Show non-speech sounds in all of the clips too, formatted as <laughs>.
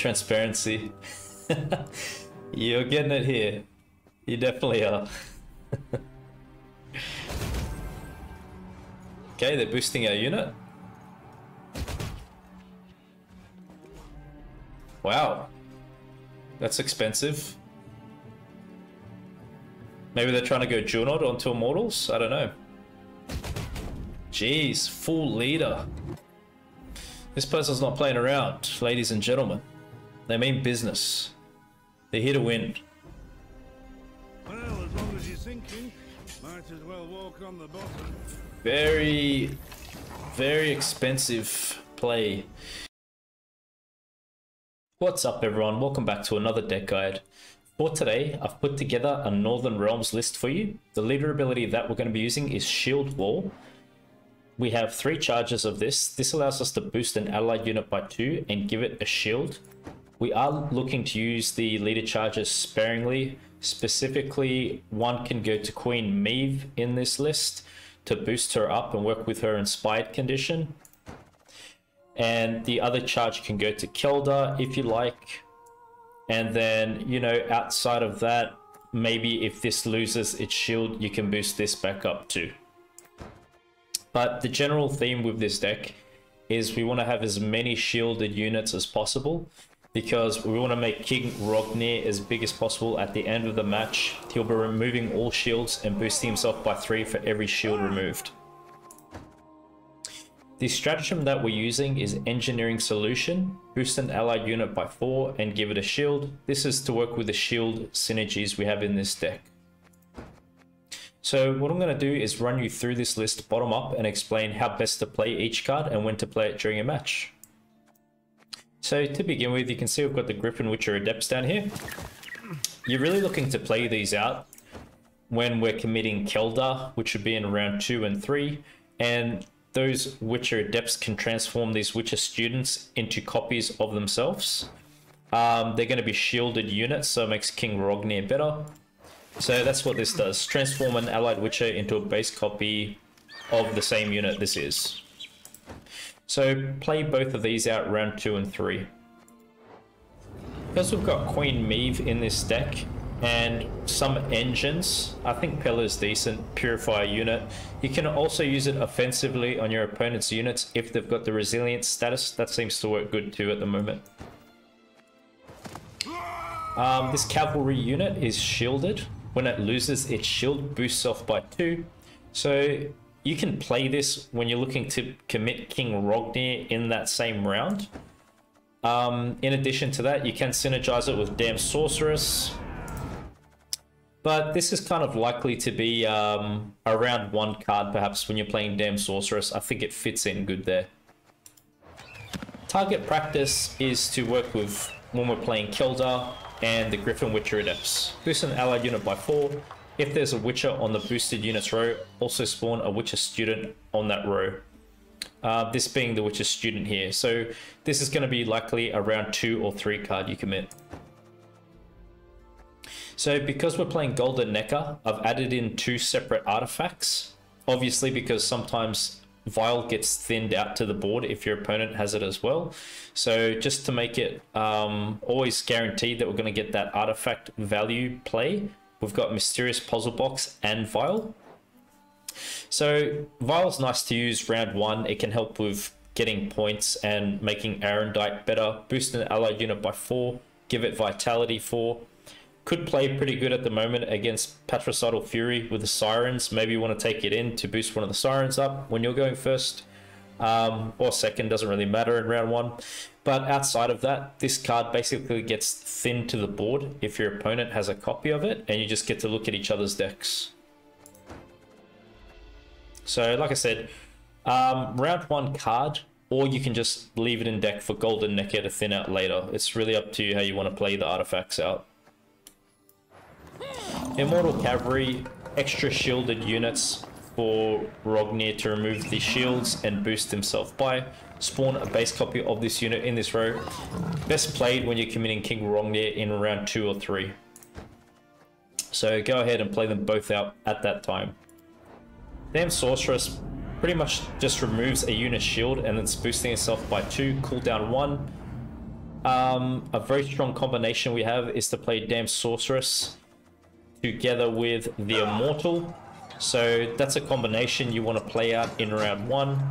transparency. <laughs> You're getting it here. You definitely are. <laughs> okay, they're boosting our unit. Wow. That's expensive. Maybe they're trying to go Junod onto Immortals? I don't know. Jeez, full leader. This person's not playing around, ladies and gentlemen. They mean business. They're here to win. Well, as long as you're sinking, might as well walk on the bottom. Very, very expensive play. What's up everyone, welcome back to another deck guide. For today, I've put together a Northern Realms list for you. The leader ability that we're going to be using is Shield Wall. We have three charges of this. This allows us to boost an allied unit by two and give it a shield. We are looking to use the leader charges sparingly. Specifically, one can go to Queen Meve in this list to boost her up and work with her inspired condition. And the other charge can go to Keldar if you like. And then, you know, outside of that, maybe if this loses its shield, you can boost this back up too. But the general theme with this deck is we want to have as many shielded units as possible because we want to make King Roegner as big as possible at the end of the match. He'll be removing all shields and boosting himself by 3 for every shield removed. The stratagem that we're using is Engineering Solution. Boost an allied unit by 4 and give it a shield. This is to work with the shield synergies we have in this deck. So what I'm going to do is run you through this list bottom up and explain how best to play each card and when to play it during a match. So to begin with, you can see we've got the Griffin Witcher Adepts down here. You're really looking to play these out when we're committing Keldar, which would be in round 2 and 3, and those Witcher Adepts can transform these Witcher students into copies of themselves. Um, they're going to be shielded units, so it makes King Roegner better. So that's what this does. Transform an allied Witcher into a base copy of the same unit this is. So play both of these out round 2 and 3. Because we've got Queen Meve in this deck, and some engines, I think is decent, Purifier unit. You can also use it offensively on your opponent's units if they've got the resilience status. That seems to work good too at the moment. Um, this cavalry unit is shielded. When it loses its shield, boosts off by 2. So you can play this when you're looking to commit King Roegner in that same round. Um, in addition to that, you can synergize it with Damn Sorceress. But this is kind of likely to be um, a round one card, perhaps, when you're playing Damn Sorceress. I think it fits in good there. Target practice is to work with, when we're playing Keldar and the Griffin Witcher Adepts. Boost an allied unit by 4, if there's a Witcher on the boosted units row, also spawn a Witcher student on that row. Uh, this being the Witcher student here. So this is going to be likely a round 2 or 3 card you commit. So because we're playing Golden Nekker, I've added in two separate artifacts. Obviously because sometimes Vial gets thinned out to the board if your opponent has it as well. So just to make it um, always guaranteed that we're going to get that artifact value play, We've got Mysterious Puzzle Box and Vial. So Vial's nice to use round one. It can help with getting points and making Aerondight better. Boost an allied unit by four. Give it Vitality four. Could play pretty good at the moment against Patricidal Fury with the Sirens. Maybe you want to take it in to boost one of the Sirens up when you're going first. Um, or second, doesn't really matter in round one. But outside of that, this card basically gets thin to the board if your opponent has a copy of it, and you just get to look at each other's decks. So, like I said, um, round one card, or you can just leave it in deck for Golden Nekker to thin out later. It's really up to you how you want to play the artifacts out. Immortal Cavalry, extra shielded units for Roegner to remove the shields and boost himself by spawn a base copy of this unit in this row. Best played when you're committing King Roegner in round 2 or 3. So go ahead and play them both out at that time. Damn Sorceress pretty much just removes a unit shield and it's boosting itself by 2, cooldown 1. Um, a very strong combination we have is to play Damn Sorceress together with the Immortal. So that's a combination you want to play out in round one.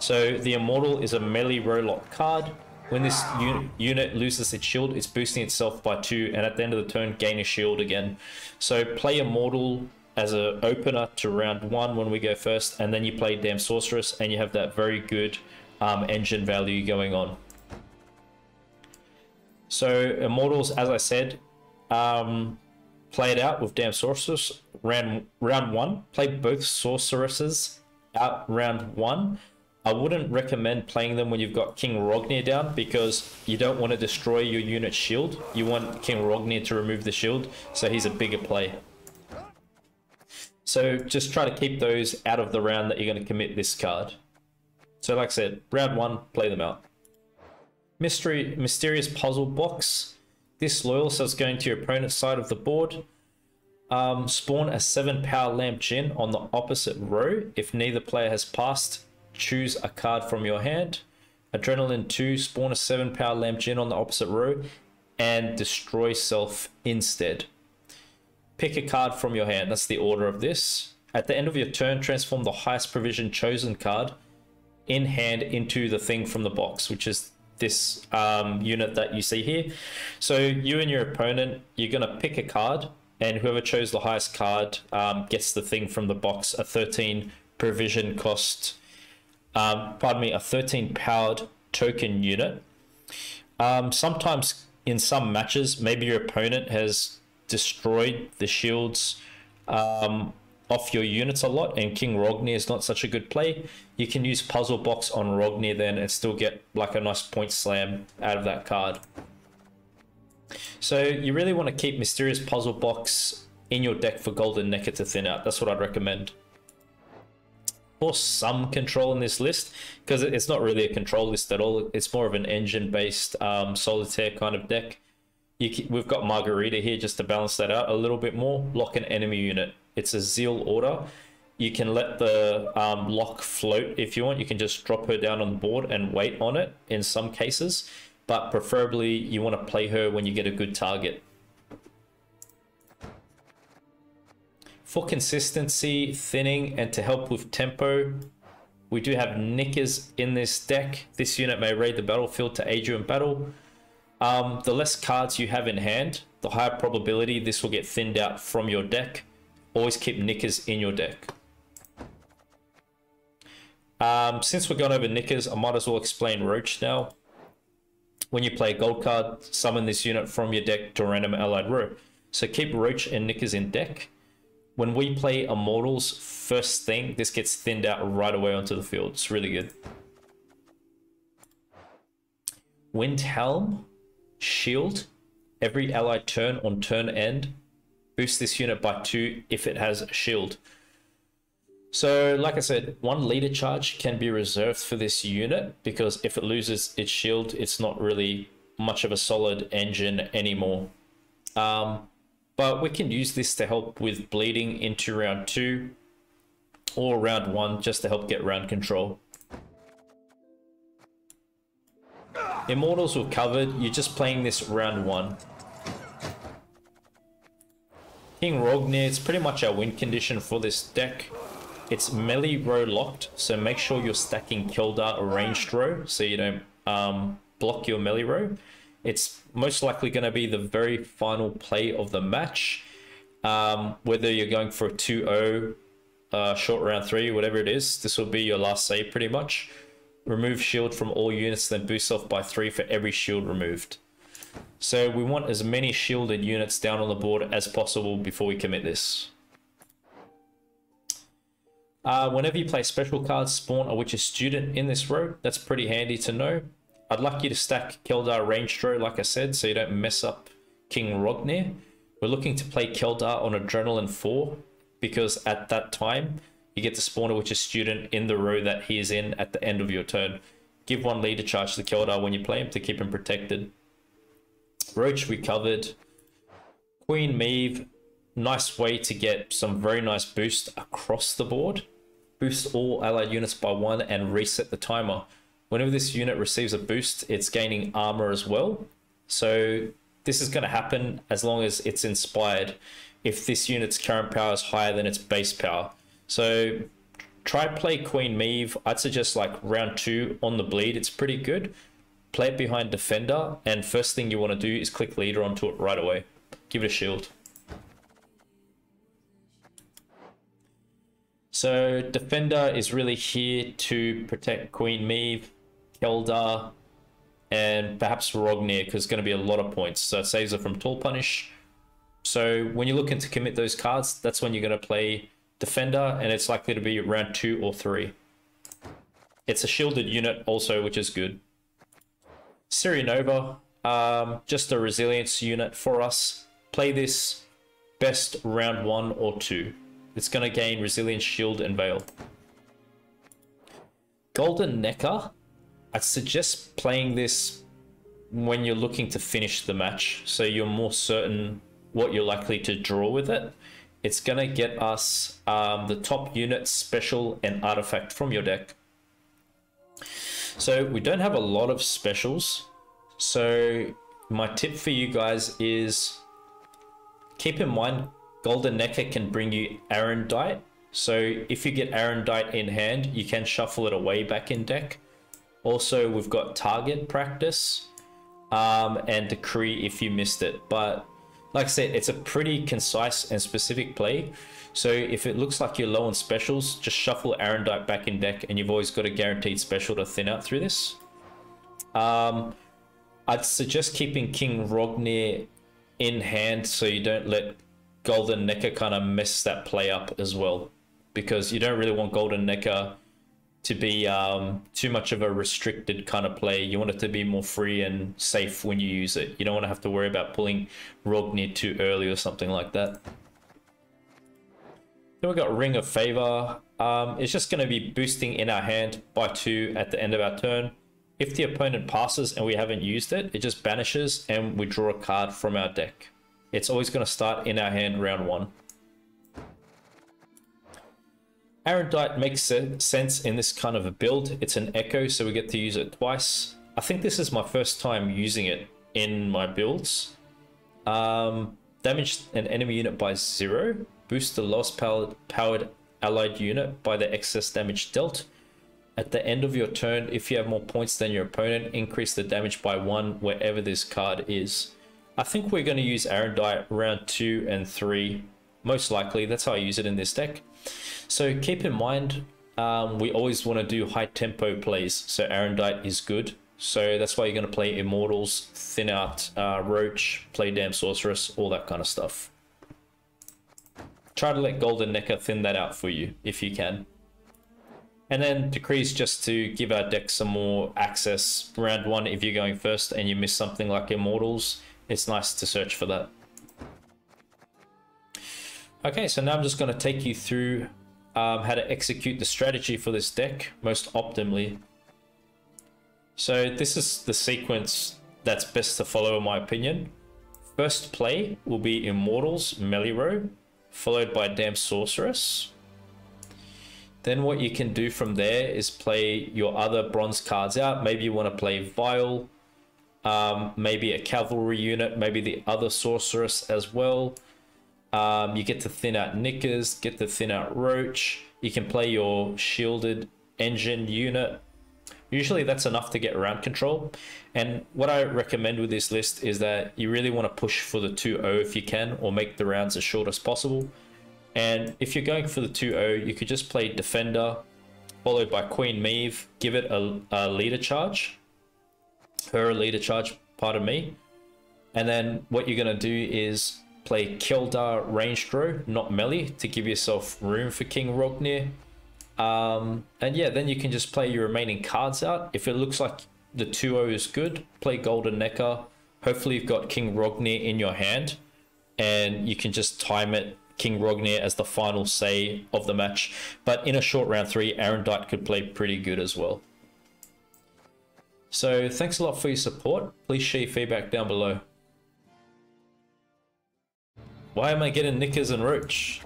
So the Immortal is a melee row lock card. When this un unit loses its shield, it's boosting itself by two, and at the end of the turn, gain a shield again. So play Immortal as an opener to round one when we go first, and then you play Damn Sorceress, and you have that very good um, engine value going on. So Immortals, as I said, um, play it out with Damn Sorceress round round one. Play both Sorceresses out round one. I wouldn't recommend playing them when you've got King Roegner down because you don't want to destroy your unit shield. You want King Roegner to remove the shield, so he's a bigger play. So just try to keep those out of the round that you're going to commit this card. So like I said, round one, play them out. Mystery, Mysterious Puzzle Box. This loyal, so it's going to your opponent's side of the board. Um, spawn a 7 power lamp Djinn on the opposite row. If neither player has passed, choose a card from your hand. Adrenaline 2, spawn a 7 power lamp Djinn on the opposite row and destroy self instead. Pick a card from your hand. That's the order of this. At the end of your turn, transform the highest provision chosen card in hand into the thing from the box, which is this um, unit that you see here. So you and your opponent, you're going to pick a card, and whoever chose the highest card um, gets the thing from the box, a 13 provision cost um, pardon me, a 13 powered token unit. Um, sometimes in some matches, maybe your opponent has destroyed the shields um, off your units a lot, and King Roegner is not such a good play. You can use Puzzle Box on Roegner then and still get like a nice point slam out of that card. So you really want to keep Mysterious Puzzle Box in your deck for Golden Nekker to thin out. That's what I'd recommend for some control in this list because it's not really a control list at all. It's more of an engine based um, solitaire kind of deck. Can, we've got Margarita here just to balance that out a little bit more. Lock an enemy unit. It's a Zeal order. You can let the um, lock float if you want. You can just drop her down on the board and wait on it in some cases. But preferably you want to play her when you get a good target. For consistency, thinning, and to help with tempo, we do have Nekkers in this deck. This unit may raid the battlefield to aid you in battle. Um, the less cards you have in hand, the higher probability this will get thinned out from your deck. Always keep Nekkers in your deck. Um, since we're going over Nekkers, I might as well explain Roach now. When you play a gold card, summon this unit from your deck to a random allied row. So keep Roach and Nekkers in deck when we play Immortals first thing, this gets thinned out right away onto the field. It's really good. Windhelm, Shield, every allied turn on turn end, boost this unit by two if it has a shield. So, like I said, one leader charge can be reserved for this unit because if it loses its shield, it's not really much of a solid engine anymore. Um, but we can use this to help with bleeding into round two or round one just to help get round control. Immortals were covered, you're just playing this round one. King Roegner, it's pretty much our win condition for this deck. It's melee row locked, so make sure you're stacking Keldar ranged row so you don't um, block your melee row. It's most likely going to be the very final play of the match. Um, whether you're going for a 2-0 uh, short round 3, whatever it is, this will be your last save pretty much. Remove shield from all units, then boost off by 3 for every shield removed. So we want as many shielded units down on the board as possible before we commit this. Uh, whenever you play special cards, spawn a Witcher student in this row. That's pretty handy to know. I'd like you to stack Keldar Range Throw, like I said, so you don't mess up King Roegner. We're looking to play Keldar on Adrenaline 4, because at that time, you get to spawn a Witcher student in the row that he is in at the end of your turn. Give one leader charge to Keldar when you play him to keep him protected. Roach we covered. Queen Meve, nice way to get some very nice boost across the board. Boost all allied units by one and reset the timer. Whenever this unit receives a boost, it's gaining armor as well. So this is going to happen as long as it's inspired if this unit's current power is higher than its base power. So try play Queen Meve. I'd suggest like round two on the bleed. It's pretty good. Play it behind Defender, and first thing you want to do is click Leader onto it right away. Give it a shield. So Defender is really here to protect Queen Meve, Keldar, and perhaps Roegner, because it's going to be a lot of points. So it saves her from Tall Punish. So when you're looking to commit those cards, that's when you're going to play Defender, and it's likely to be round two or three. It's a shielded unit also, which is good. Nova, um, just a resilience unit for us. Play this best round one or two. It's going to gain resilience, shield, and veil. Golden Nekker, I'd suggest playing this when you're looking to finish the match, so you're more certain what you're likely to draw with it. It's going to get us um, the top unit, special, and artifact from your deck. So we don't have a lot of specials. So my tip for you guys is keep in mind Golden Nekker can bring you Aerondight. So if you get Aerondight in hand, you can shuffle it away back in deck. Also, we've got Target Practice um, and Decree if you missed it. But like I said, it's a pretty concise and specific play. So if it looks like you're low on specials, just shuffle Aerondight back in deck and you've always got a guaranteed special to thin out through this. Um, I'd suggest keeping King Roegner in hand so you don't let Golden Nekker kind of mess that play up as well. Because you don't really want Golden Nekker to be um, too much of a restricted kind of play. You want it to be more free and safe when you use it. You don't want to have to worry about pulling Roegner too early or something like that. Then we got Ring of Favor. Um, it's just going to be boosting in our hand by two at the end of our turn. If the opponent passes and we haven't used it, it just banishes and we draw a card from our deck. It's always going to start in our hand round one. Aerondight makes sense in this kind of a build. It's an echo, so we get to use it twice. I think this is my first time using it in my builds. Um, damage an enemy unit by zero. Boost the lowest powered, powered allied unit by the excess damage dealt. At the end of your turn, if you have more points than your opponent, increase the damage by one wherever this card is. I think we're going to use Aerondight round two and three. Most likely, that's how I use it in this deck. So keep in mind, um, we always want to do high tempo plays. So Aerondight is good. So that's why you're going to play Immortals, thin out uh, Roach, play Damn Sorceress, all that kind of stuff. Try to let Golden Nekker thin that out for you if you can. And then Decrees just to give our deck some more access. Round one, if you're going first and you miss something like Immortals, it's nice to search for that. Okay, so now I'm just going to take you through um, how to execute the strategy for this deck most optimally. So this is the sequence that's best to follow in my opinion. First play will be Immortals, Meliro, followed by Damn Sorceress. Then what you can do from there is play your other bronze cards out. Maybe you want to play Vile, um, maybe a cavalry unit, maybe the other sorceress as well. Um, you get to thin out Nekkers, get to thin out Roach. You can play your shielded engine unit. Usually that's enough to get around control. And what I recommend with this list is that you really want to push for the 2-0 if you can, or make the rounds as short as possible. And if you're going for the 2-0, you could just play Defender, followed by Queen Meve, give it a, a leader charge, her leader charge, pardon me. And then what you're going to do is play Keldar Range Draw, not melee, to give yourself room for King Roegner. Um, and yeah, then you can just play your remaining cards out. If it looks like the 2-0 is good, play Golden Nekker. Hopefully you've got King Roegner in your hand. And you can just time it King Roegner as the final say of the match. But in a short round three, Aerondight could play pretty good as well. So thanks a lot for your support. Please share your feedback down below. Why am I getting Nekkers and Roach?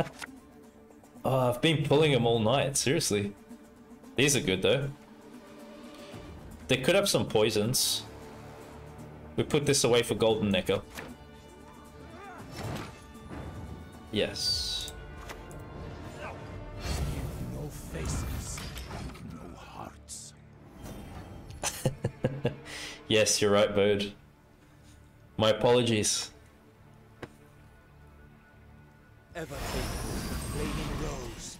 <laughs> oh, I've been pulling them all night, seriously. These are good though. They could have some poisons. We put this away for Golden Nekker. Yes. No faces, no hearts. Yes, you're right, Bird. My apologies. Ever faithful, flaming rose.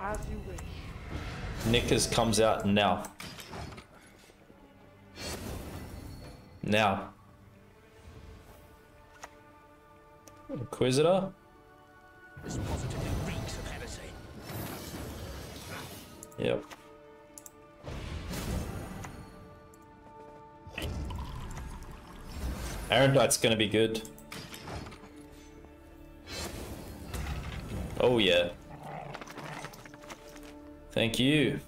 As you wish. Nekkers comes out now. Now. Inquisitor? This positively reeks of heresy. Yep. Aerondight's gonna be good. Oh yeah. Thank you.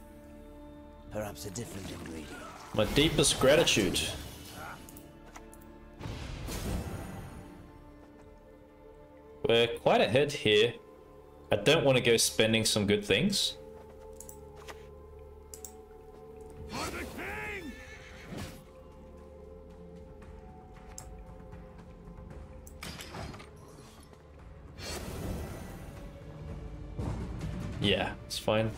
Perhaps a different ingredient. My deepest gratitude. We're quite ahead here. I don't want to go spending some good things. Fine.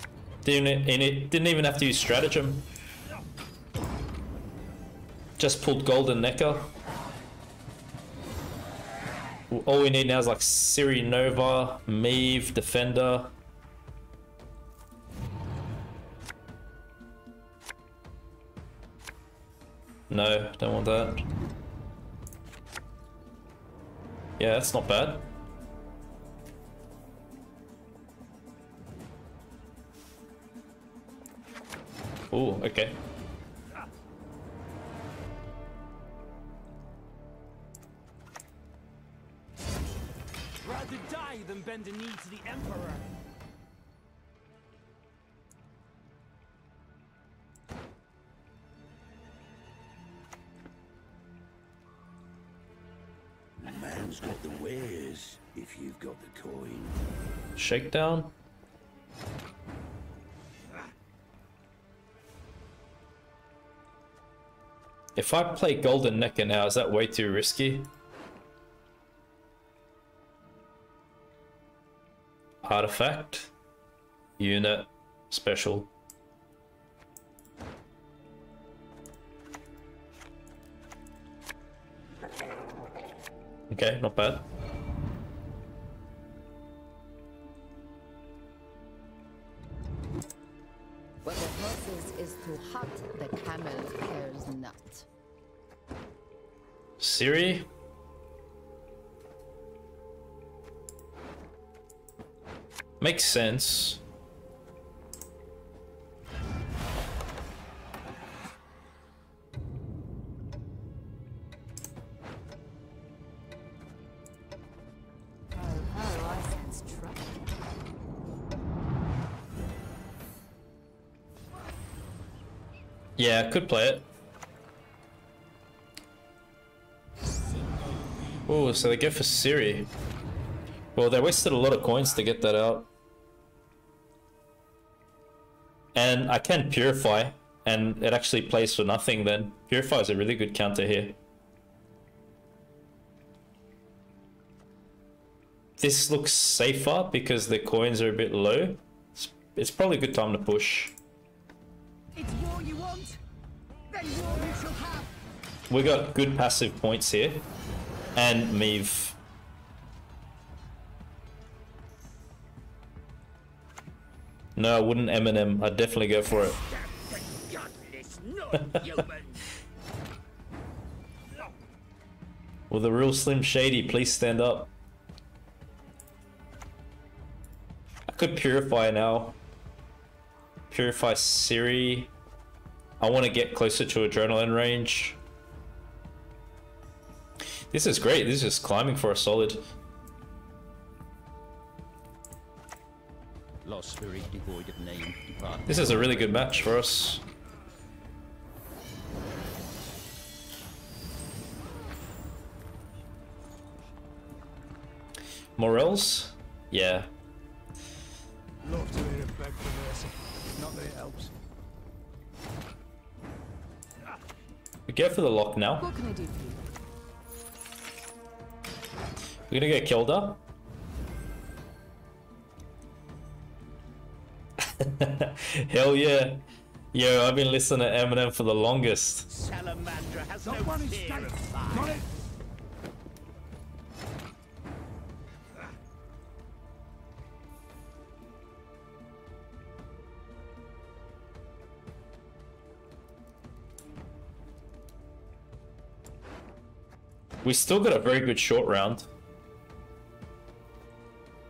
Didn't didn't even have to use stratagem. Just pulled Golden Nekker. All we need now is like Ciri Nova, Meve, Defender. No, don't want that. Yeah, that's not bad. Ooh, okay. Rather die than bend a knee to the Emperor. Man's got the wares, if you've got the coin. Shakedown. If I play Golden Nekker now, is that way too risky? Artifact. Unit. Special. Okay, not bad. Ciri? Makes sense. Yeah, could play it. Oh, so they go for Ciri. Well, they wasted a lot of coins to get that out. And I can Purify, and it actually plays for nothing then. Purify is a really good counter here. This looks safer because the coins are a bit low. It's, it's probably a good time to push. It's war you want? Then war you shall have. We got good passive points here. And Meve. No, I wouldn't Eminem. I'd definitely go for it. <laughs> Will the real Slim Shady please stand up? I could Purify now. Purify Ciri. I want to get closer to Adrenaline range. This is great. This is just climbing for a solid. Lost spirit devoid of name, depart. This is a really good match for us. Morels? Yeah. Love to hear it beg for mercy. Not that it helps. We go for the lock now. What can I do for you? We're gonna get Keldar. <laughs> Hell yeah. Yo, I've been listening to Eminem for the longest. We still got a very good short round.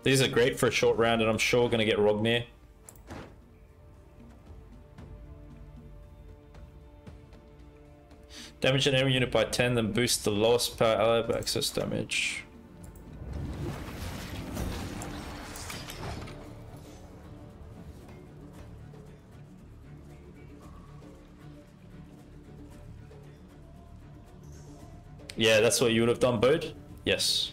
These are great for a short round, and I'm sure we're gonna get Roegner. Damage an enemy unit by 10, then boost the lowest power ally by access damage. Yeah, that's what you would have done, Bird? Yes.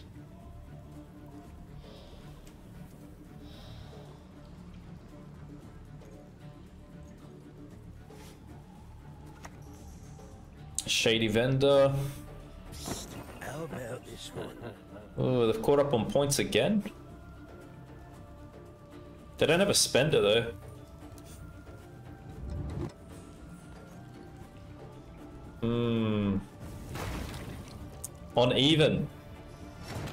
Shady vendor. How about this one? Oh, they've caught up on points again. They don't have a spender though. Hmm. On even.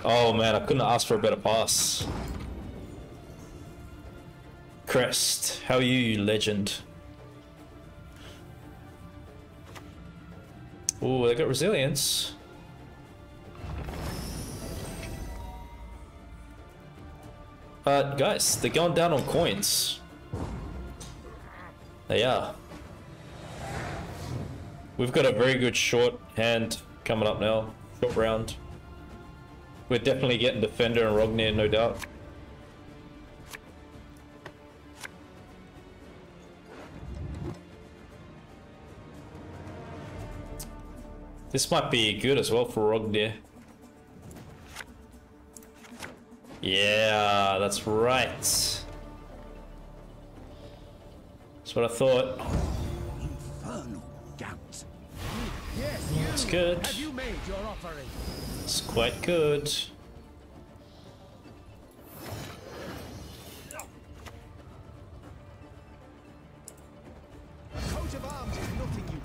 Oh man, I couldn't ask for a better pass. Crest, how are you, you legend? Oh, they got resilience. Uh, guys, they're going down on coins. They are. We've got a very good short hand coming up now. Short round. We're definitely getting Defender and Roegner, no doubt. This might be good as well for Roegner. Yeah, that's right. That's what I thought.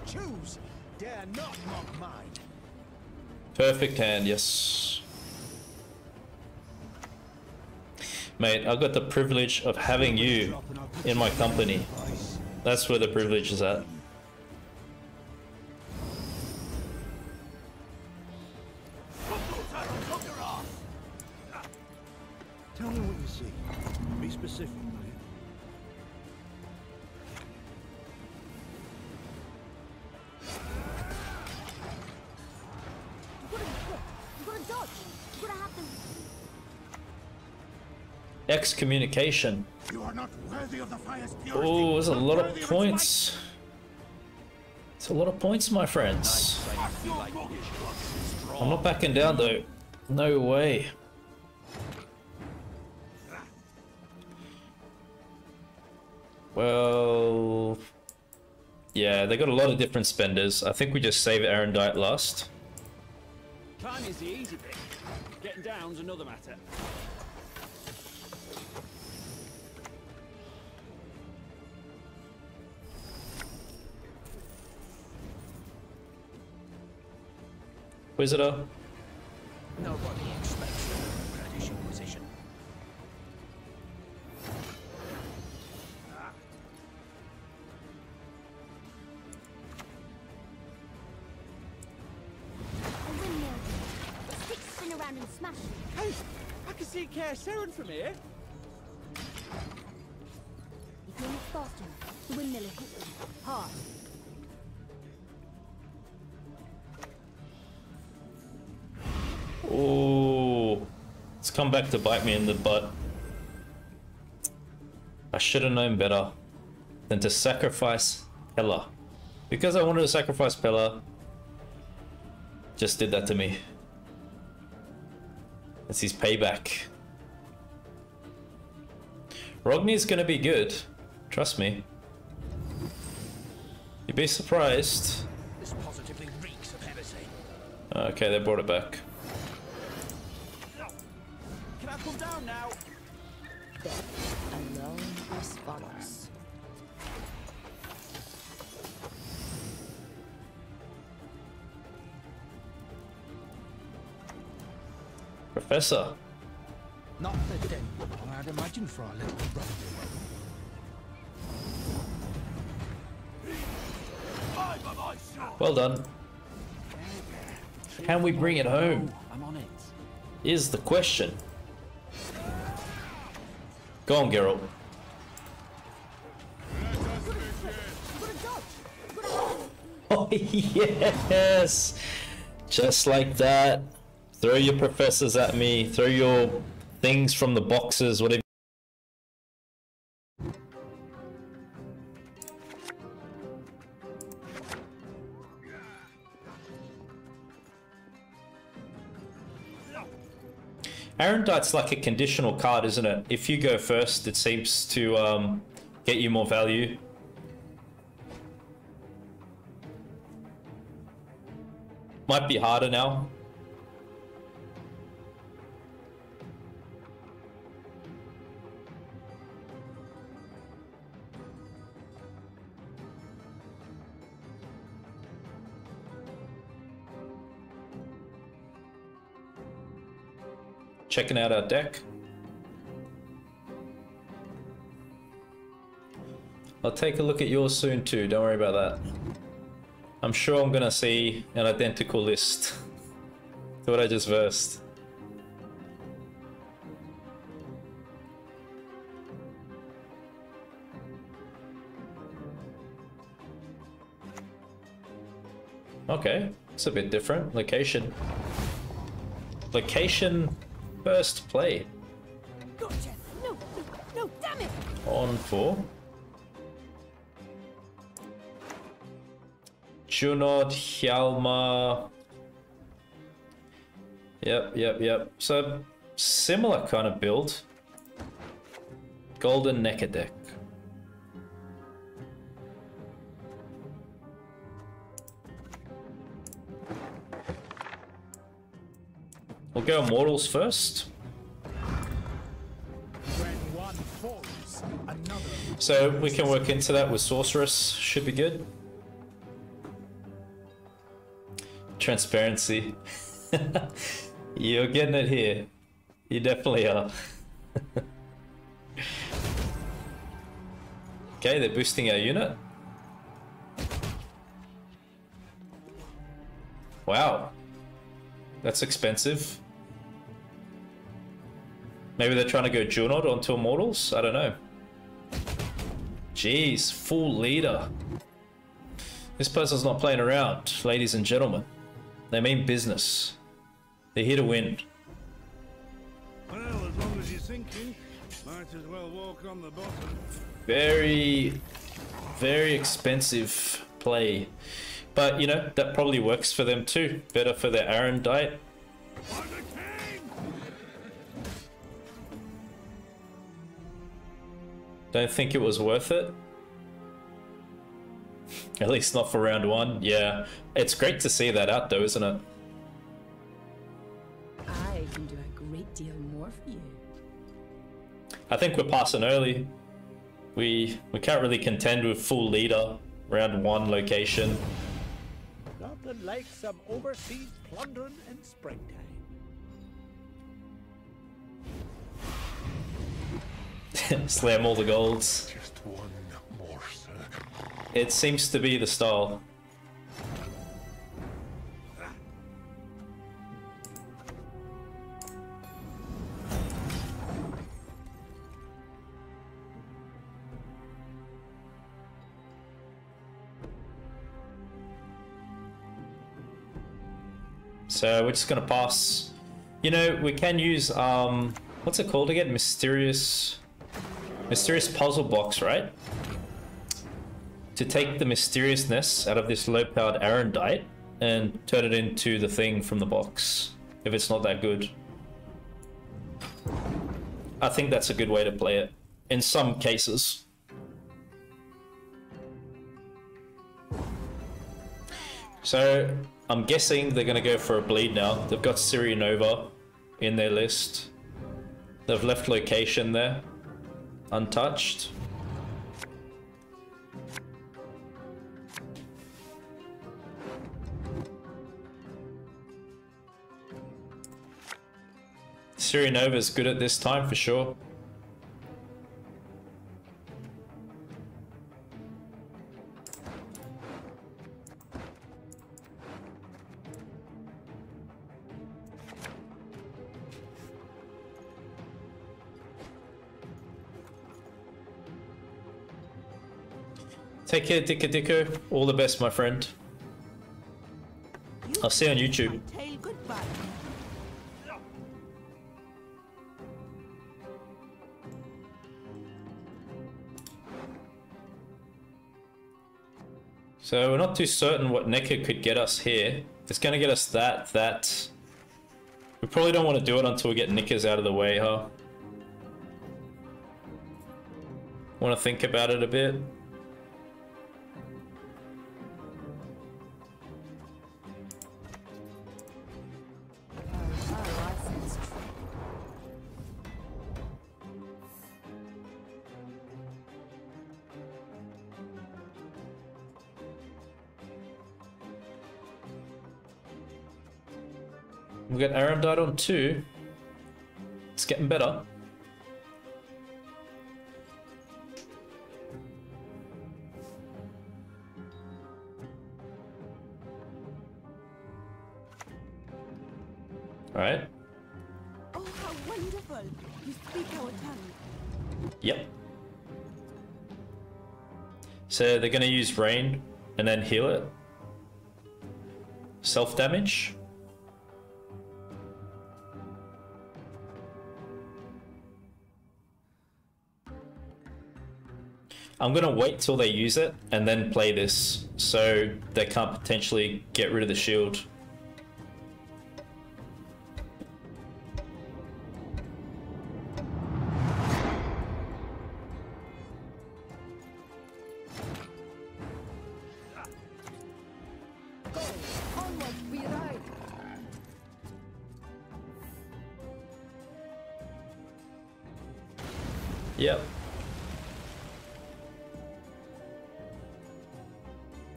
Choose. Dare not mock mine. Perfect hand, yes. Mate, I've got the privilege of having you in my company. That's where the privilege is at. Purity. Oh, there's a lot of points. It's a lot of points, my friends. I'm not backing down though. No way. Well, yeah, they got a lot of different spenders. I think we just save Aerondight last. Climbing's the easy bit. Getting down's another matter. Wizarder. Nobody expects a British Inquisition. A windmill. Sticks spin around and smash. Hey, I can see Kaer Seren from here. If you're not fast enough, the windmill will hit you. Hard. Come back to bite me in the butt. I should have known better than to sacrifice Pella. Because I wanted to sacrifice Pella, just did that to me. It's his payback. Roegner's gonna be good. Trust me. You'd be surprised. This positively reeks of heresy. Okay, they brought it back. Down now? Death alone as follows. Professor. Not the dead one I'd imagine for our little brother. Well done. Can we bring it home? I'm on it. Is the question. Go on, Geralt. <laughs> Oh, yes! Just like that. Throw your professors at me. Throw your things from the boxes, whatever. Aerondight's like a conditional card, isn't it? If you go first, it seems to um, get you more value. Might be harder now. Checking out our deck. I'll take a look at yours soon too, don't worry about that. I'm sure I'm gonna see an identical list <laughs> to what I just versed. Okay, it's a bit different. Location. Location first play. Gotcha. No, no, no, damn it! On four. Junod, Hjalmar. Yep, yep, yep. So, similar kind of build. Golden Nekker deck. We'll go Immortals first. When one falls, another. So we can work into that with Sorceress. Should be good. Transparency. <laughs> You're getting it here. You definitely are. <laughs> okay, they're boosting our unit. Wow. That's expensive. Maybe they're trying to go Junod onto Immortals? I don't know. Jeez, full leader. This person's not playing around, ladies and gentlemen. They mean business. They're here to win. Well, as long as you're sinking, might as well walk on the bottom. Very, very expensive play. But, you know, that probably works for them too. Better for their Aerondight. Don't think it was worth it. <laughs> At least not for round one. Yeah. It's great to see that out though, isn't it? I can do a great deal more for you. I think we're passing early. We we can't really contend with full leader round one location. Nothing like some overseas plundering in springtime. <laughs> Slam all the golds. Just one more, sir. It seems to be the style. So we're just gonna pass. You know, we can use um, what's it called again? Mysterious, mysterious puzzle box, right? to take the mysteriousness out of this low-powered Aerondight and turn it into the thing from the box, if it's not that good. I think that's a good way to play it, in some cases. So I'm guessing they're gonna go for a bleed now. They've got Ciri Nova in their list. They've left location there, untouched. Ciri Nova is good at this time for sure. Take care, Dicka Dicko. All the best, my friend. I'll see you on YouTube. So we're not too certain what Nekker could get us here. It's going to get us that, that. We probably don't want to do it until we get Nekkers out of the way, huh? Want to think about it a bit? Died on two. It's getting better. Alright. Oh, how wonderful! You speak our tongue. Yep. So they're gonna use rain and then heal it. Self damage. I'm gonna wait till they use it and then play this so they can't potentially get rid of the shield.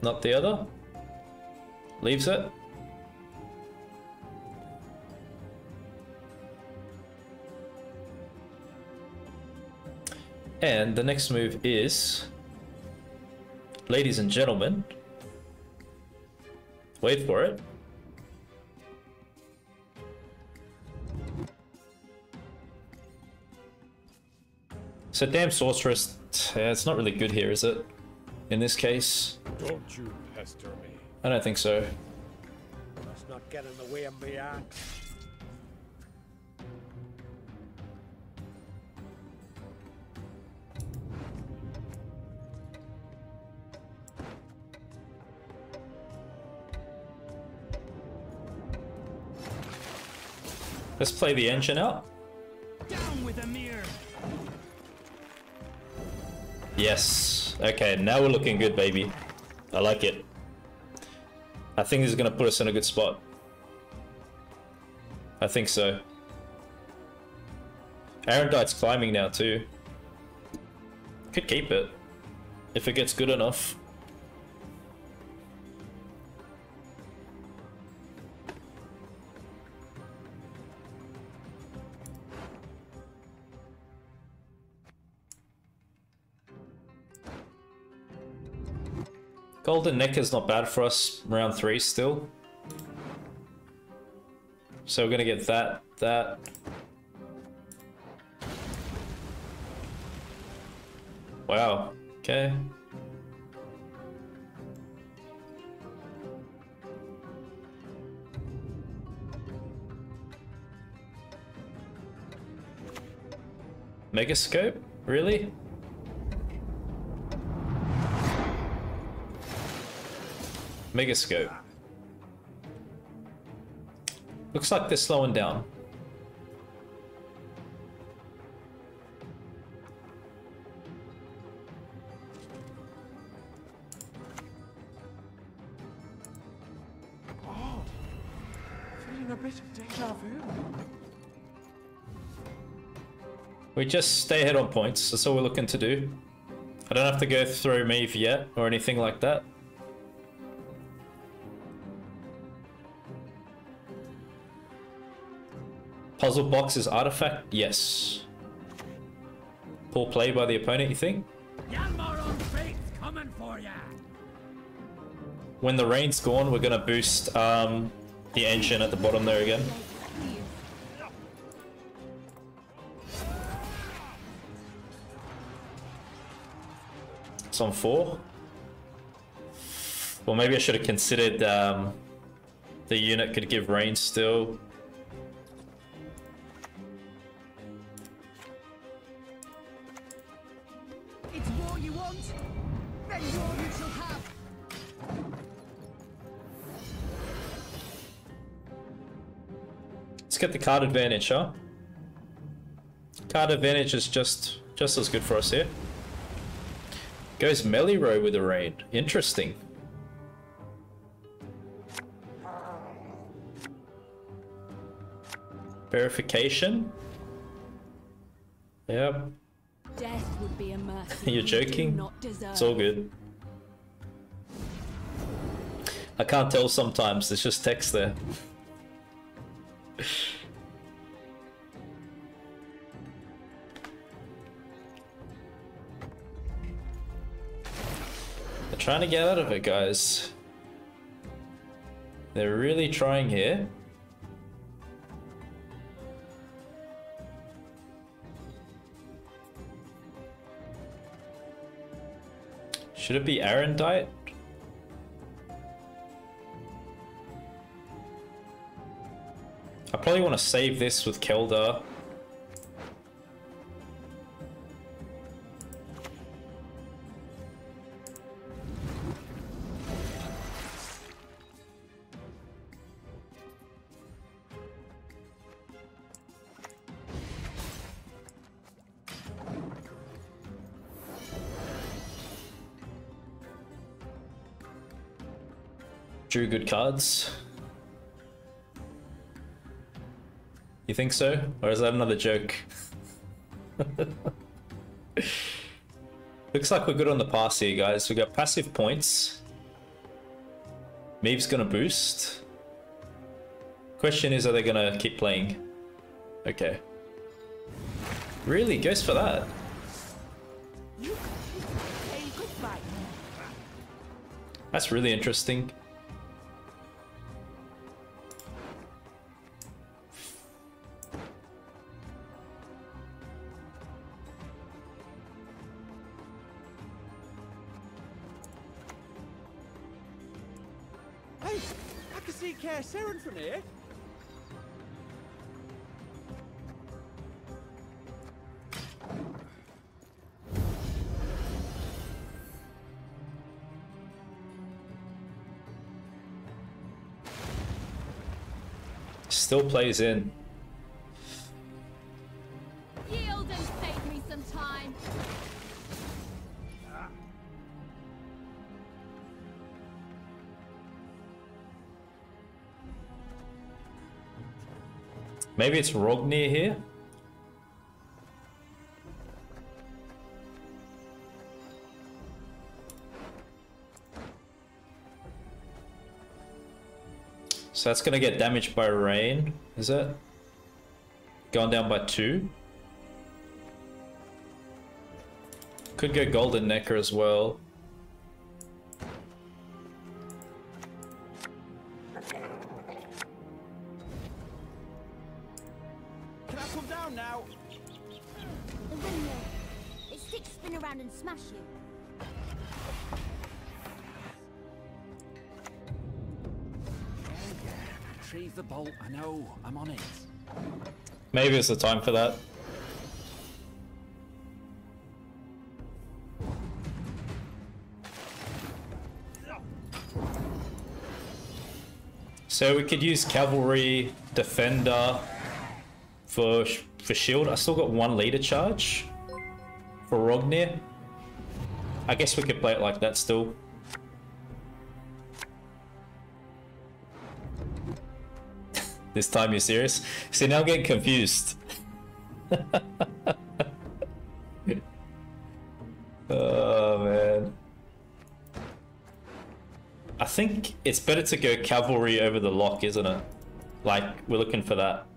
Not the other. Leaves it. And the next move is, ladies and gentlemen, wait for it. So damn sorceress, yeah, it's not really good here, is it? In this case, Don't you pester me. I don't think so. Must not get in the way of me axe. Let's play the engine out. Down with Amir! Yes. Okay, now we're looking good, baby. I like it. I think this is gonna put us in a good spot. I think so. Aerondight's climbing now too. Could keep it. If it gets good enough. Golden Neck is not bad for us round three still. So we're gonna get that, that. Wow, okay. Megascope? Really? Megascope. Looks like they're slowing down. We just stay ahead on points. That's all we're looking to do. I don't have to go through Meve yet or anything like that. Puzzle box is artifact? Yes. Poor play by the opponent, you think? Yanmar on fate's coming for ya. When the rain's gone, we're gonna boost um, the engine at the bottom there again. It's on four. Well, maybe I should have considered um, the unit could give rain still. Get the card advantage, huh? Card advantage is just just as good for us here. Goes melee row with the raid. Interesting. Verification. Yep, Death would be a mercy. <laughs> You're joking? It's all good. I can't tell sometimes, there's just text there. <laughs> trying to get out of it, guys. They're really trying here. Should it be Aerondight? I probably want to save this with Keldar. Drew good cards. You think so? Or is that another joke? <laughs> Looks like we're good on the pass here, guys. We got passive points. Meve's gonna boost. Question is, are they gonna keep playing? Okay. Really? Goes for that? That's really interesting. Still plays in. Maybe it's Roegner here? So that's gonna get damaged by rain, is it? Going down by two? Could go Golden Nekker as well. Know. I'm on it. Maybe it's the time for that. So we could use cavalry, defender for for shield. I still got one leader charge for Roegner. I guess we could play it like that still. This time you're serious? See, now I'm getting confused. <laughs> oh, man. I think it's better to go cavalry over the lock, isn't it? Like, we're looking for that.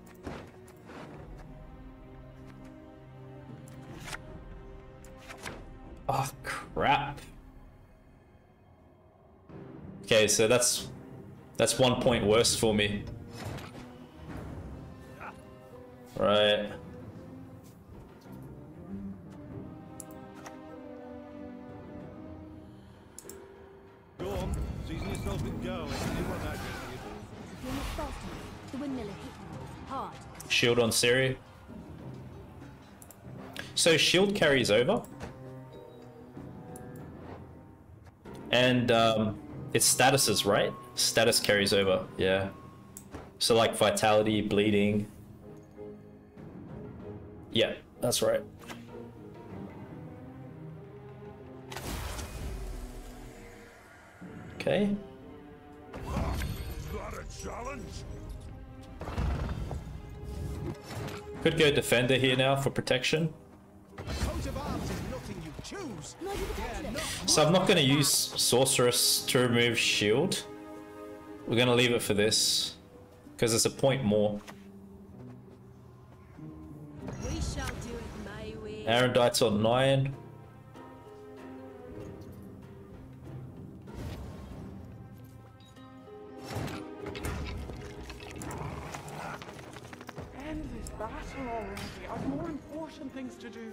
Oh, crap. Okay, so that's that's one point worse for me. Right. Go on, season yourself in go. Let's see what that gets you. If you're not fast enough, the windmill hit you hard. Shield on Ciri. So shield carries over. And um, it's statuses, right? Status carries over, yeah. So like vitality, bleeding. Yeah, that's right. Okay. Got a challenge? Could go defender here now for protection. Coat of arms is nothing you choose. Might be potential. So I'm not going to use sorceress to remove shield. We're going to leave it for this because it's a point more. My way. On nine. End this battle already. I've more important things to do.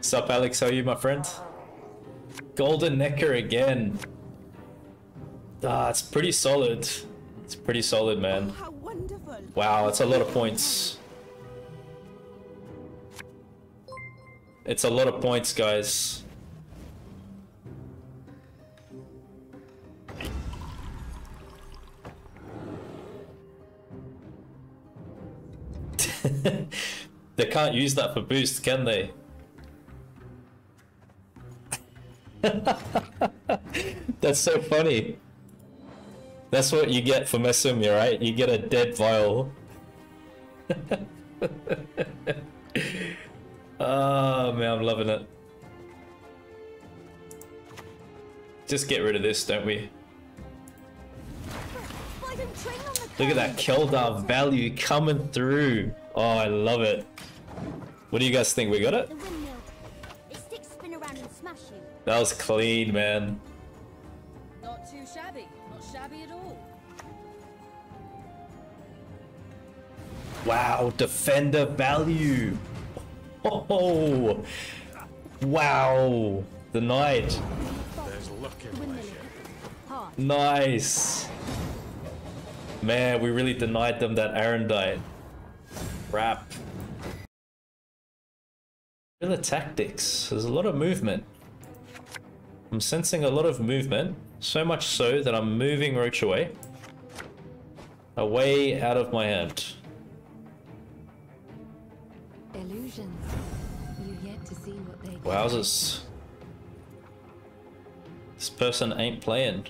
Sup, Alex? How are you, my friend? Golden Nekker again. Ah, it's pretty solid. It's pretty solid, man. Wow, it's a lot of points. It's a lot of points, guys. <laughs> they can't use that for boost, can they? <laughs> That's so funny. That's what you get for messing me, right? You get a dead vial. oh <laughs> man, I'm loving it. Just get rid of this, don't we? Why don't train on the Look at that Keldar value coming through. Oh, I love it. What do you guys think? We got it? The windmill. Its sticks spin around and smash you. That was clean, man. Not too shabby. Not shabby at all. Wow, defender value. Oh, wow. The knight. The windmill will hit. Nice. Man, we really denied them that Aerondight. Crap. Guerrilla tactics. There's a lot of movement. I'm sensing a lot of movement. So much so that I'm moving Roach away. Away out of my hand. Illusions. You yet to see what they Wowzers. This person ain't playing.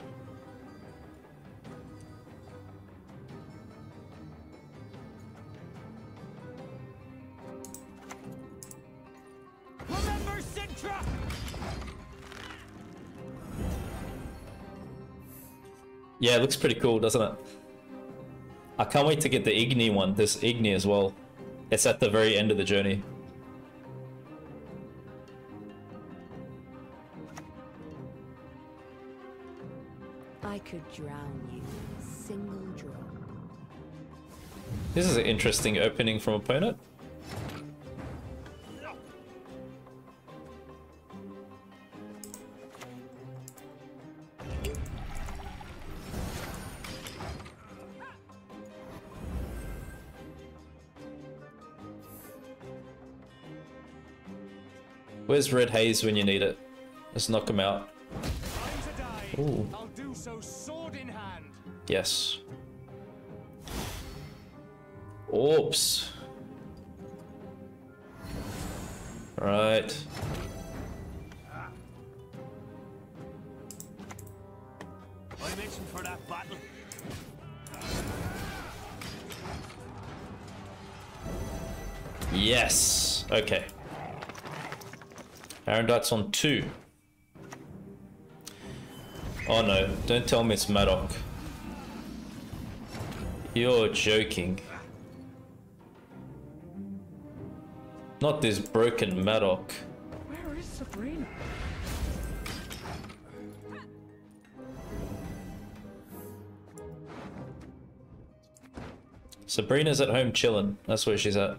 Yeah, it looks pretty cool, doesn't it? I can't wait to get the Igni one, this Igni as well. It's at the very end of the journey. I could drown you. Single drop. This is an interesting opening from opponent. Where's Red Haze when you need it? Let's knock him out. Time to die. Ooh. I'll do so sword in hand. Yes. Oops. Right. Ah. I'm itching for that battle. Yes. Okay. Aerondight's on two. Oh no, don't tell me it's Madoc. You're joking. Not this broken Madoc. Where is Sabrina? Sabrina's at home chilling. That's where she's at.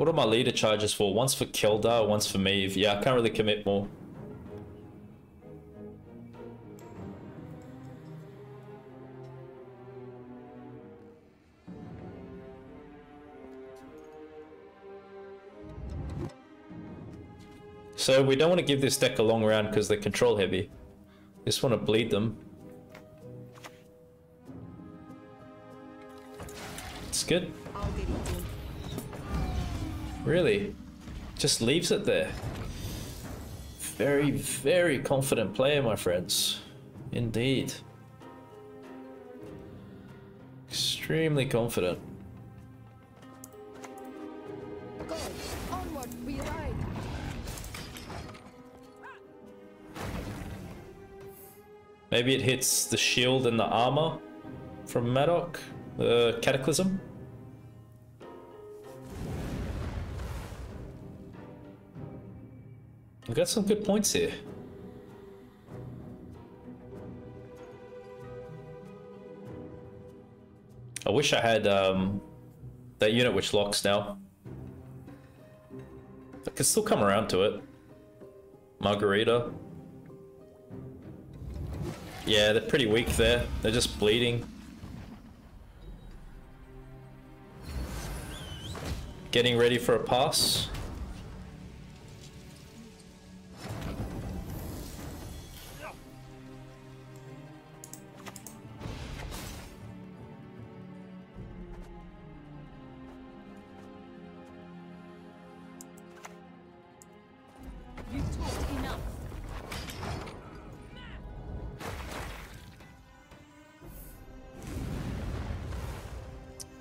What are my leader charges for? One's for Keldar, one's for Meve. Yeah, I can't really commit more. So we don't want to give this deck a long round because they're control heavy. Just want to bleed them. It's good. Really? Just leaves it there. Very, very confident player, my friends. Indeed. Extremely confident. Maybe it hits the shield and the armor from Madoc, the Cataclysm. We got some good points here. I wish I had um, that unit which locks now. I can still come around to it. Margarita. Yeah, they're pretty weak there. They're just bleeding. Getting ready for a pass.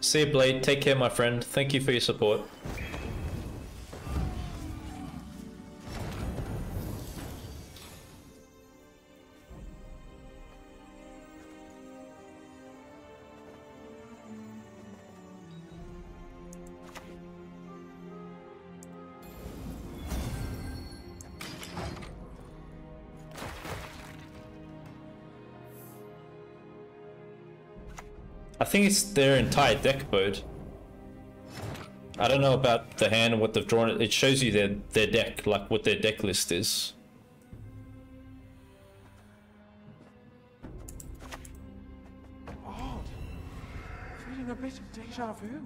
See you, Blade. Take care, my friend. Thank you for your support. I think it's their entire deck mode. I don't know about the hand and what they've drawn. It shows you their their deck, like what their deck list is. Odd. Feeling a bit of deja vu.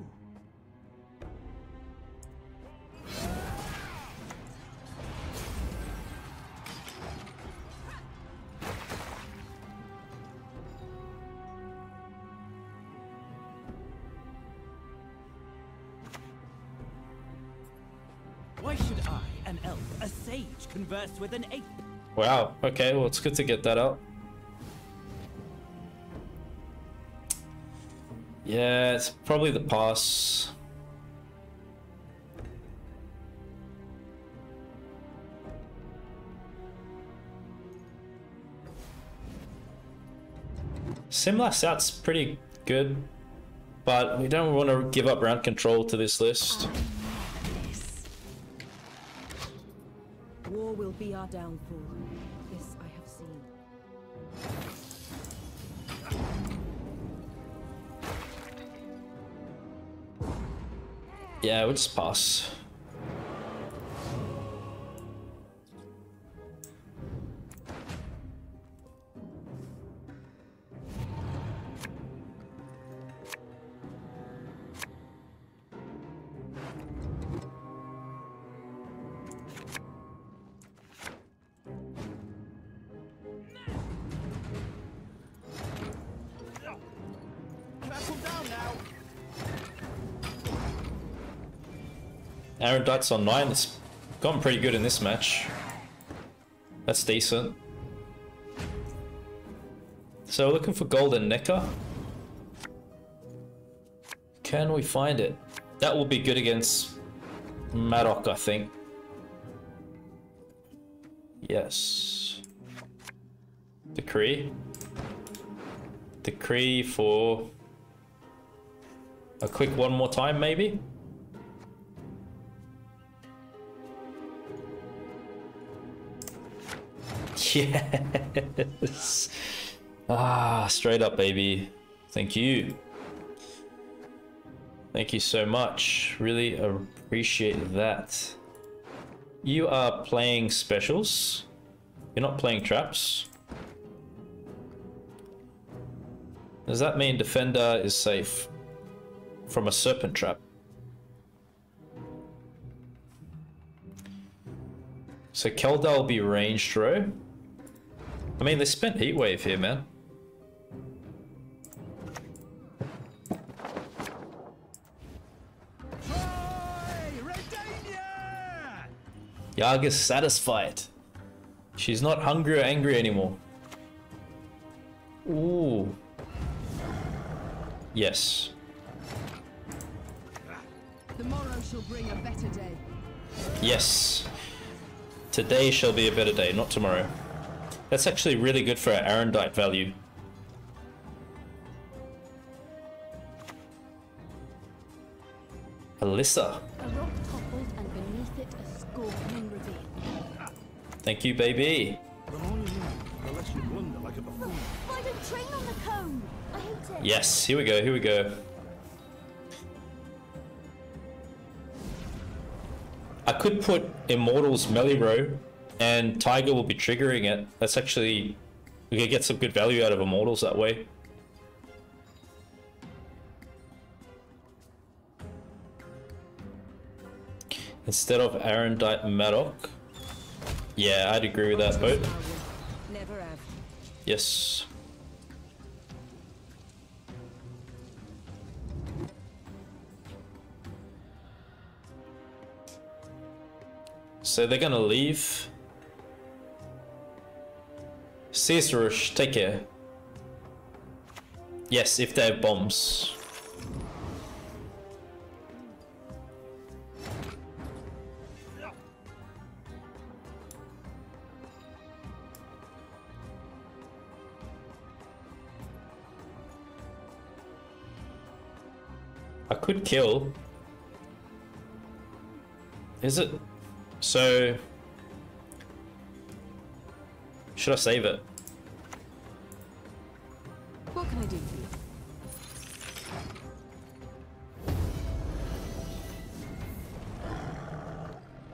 With an ape? Wow. Okay. Well, it's good to get that out. Yeah, it's probably the pass. Simlas out's pretty good, but we don't want to give up round control to this list. Downfall. This I have seen. Yeah, we'll just pass. Aerondight's on 9. It's gone pretty good in this match. That's decent. So we're looking for Golden Nekker. Can we find it? That will be good against Madoc, I think. Yes. Decree. Decree for a quick one more time, maybe? <laughs> Yes. Ah, straight up, baby. Thank you. Thank you so much. Really appreciate that. You are playing specials. You're not playing traps. Does that mean defender is safe from a serpent trap? So Keldar will be ranged row. I mean, they spent Heatwave here, man. Yaga's satisfied. She's not hungry or angry anymore. Ooh. Yes. The morrow shall bring a better day. Yes. Today shall be a better day, not tomorrow. That's actually really good for our Aerondight value. Alyssa. A rock toppled and beneath it a scorpion revealed. Thank you, baby. The more you need, the less you blunder like a buffoon. Why don't train on the cone? I hate it. Yes, here we go, here we go. I could put Immortals melee row and Tiger will be triggering it. That's actually... We could get some good value out of Immortals that way. Instead of Aerondight Madoc. Yeah, I'd agree with that vote. Yes. So they're gonna leave. Caesarush, take care. Yes, if they have bombs. I could kill. Is it? So... Should I save it? What can I do for you?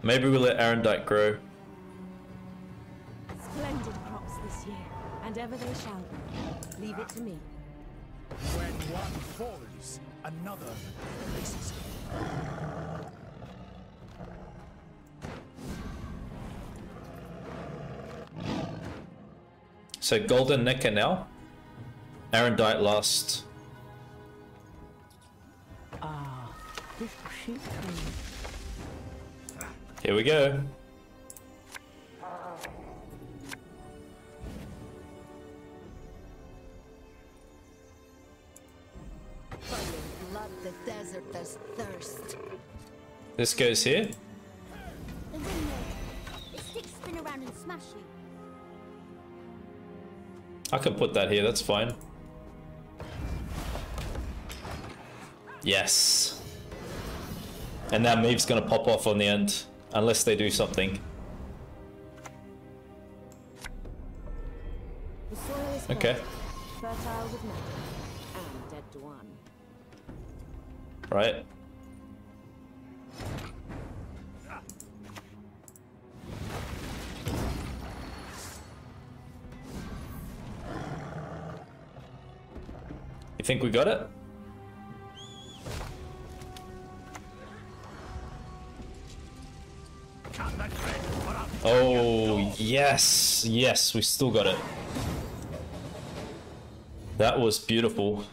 Maybe we'll let Aerondight grow. Splendid crops this year, and ever they shall be. Leave it to me. When one falls, another replaces So Golden Nekker now. Aerondight last. Ah, this sheep. Here we go. Blood, the desert thirst. This goes here. I can put that here, that's fine. Yes. And that move's gonna pop off on the end, unless they do something. The soil is Okay. fertile, think we got it? Oh, yes. Yes, we still got it. That was beautiful.